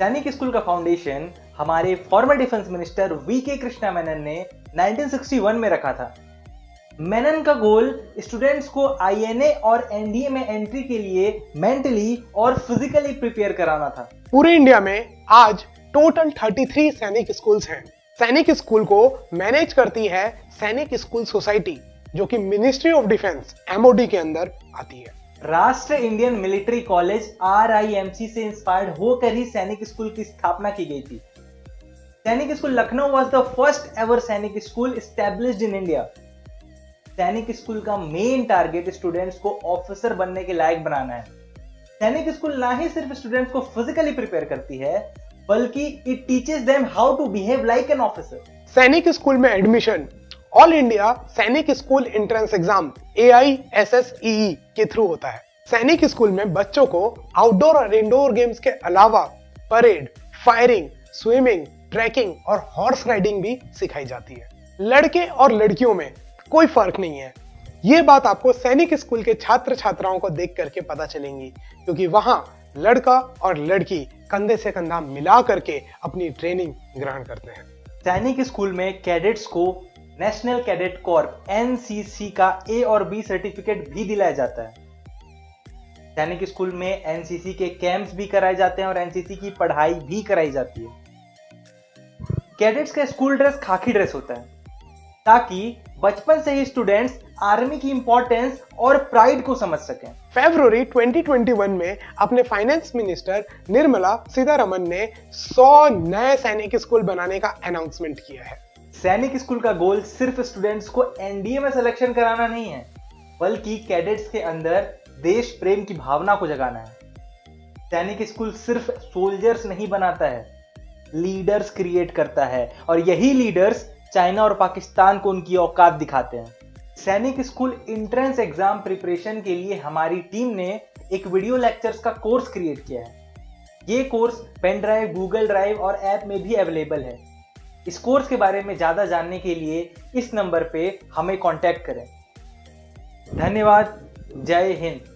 सैनिक स्कूल का फाउंडेशन हमारे फॉर्मर डिफेंस मिनिस्टर वी के कृष्णा मेनन ने 1961 में रखा था। मेनन का गोल स्टूडेंट्स को आईएनए और एनडीए में एंट्री के लिए मेंटली और फिजिकली प्रिपेयर कराना था। पूरे इंडिया में आज टोटल 33 सैनिक स्कूल्स हैं। सैनिक स्कूल को मैनेज करती है सैनिक स्कूल सोसाइटी जो कि मिनिस्ट्री ऑफ़ डिफेंस एमओडी के अंदर आती है। Rashtriya Indian Military College RIMC से इंस्पायर्ड होकर ही सैनिक स्कूल की स्थापना की गई थी। Sainik school Lucknow was the first ever Sainik school established in India Sainik school का मेन टारगेट स्टूडेंट्स को ऑफिसर बनने के लायक बनाना है। सैनिक स्कूल ना ही सिर्फ़ स्टूडेंट्स को फिजिकली प्रिपेयर करती है, बल्कि it teaches them how to behave like an officer Sainik school में admission all India Sainik school entrance exam A I S S E के थ्रू होता है। सैनिक स्कूल में बच्चों को आउटडोर और इंडोर गेम्स के अलावा परेड फायरिंग स्विमिंग ट्रैकिंग और हॉर्स राइडिंग भी सिखाई जाती है। लड़के और लड़कियों में कोई फ़र्क नहीं है। ये बात आपको सैनिक स्कूल के छात्र छात्राओं को देख करके पता चलेंगी, क्योंकि वहाँ लड़का और लड़की कंधे से कंधा मिला करके अपनी ट्रेनिंग ग्रहण करते हैं। सैनिक स्कूल में कैडेट्स को नेशनल कैडेट कॉर्प एनसीसी का ए और बी सर्टिफिकेट भी दिलाया जाता है। सैनिक स्कूल में एनसीसी के कैंप्स भी कराए जाते हैं और एनसीसी की पढ़ाई भी कराई जाती है। कैडेट्स का स्कूल ड्रेस खाकी ड्रेस होता है, ताकि बचपन से ही स्टूडेंट्स आर्मी की इंपॉर्टेंस और प्राइड को समझ सकें। फरवरी 2021 में अपने फाइनेंस मिनिस्टर निर्मला सीतारमन ने 100 नए सैनिक स्कूल बनाने का अनाउंसमेंट किया है। सैनिक स्कूल का गोल सिर्फ़ स्टूडेंट्स को एनडीए में सिलेक्शन कराना नहीं है, बल्कि कैडेट्स के अंदर देश प्रेम की भावना को जगाना है। सैनिक स्कूल सिर्फ़ सोल्जर्स नहीं बनाता है लीडर्स क्रिएट करता है, और यही लीडर्स चाइना और पाकिस्तान को उनकी औकात दिखाते हैं। सैनिक स्कूल इंट्रेंस एग्ज़ाम प्रिपरेशन के लिए हमारी टीम ने एक वीडियो लेक्चर्स का कोर्स क्रिएट किया है। ये course pen drive Google drive और ऐप में भी अवेलेबल है। इस कोर्स के बारे में ज़्यादा जानने के लिए इस नंबर पे हमें कांटेक्ट करें। धन्यवाद। जय हिंद।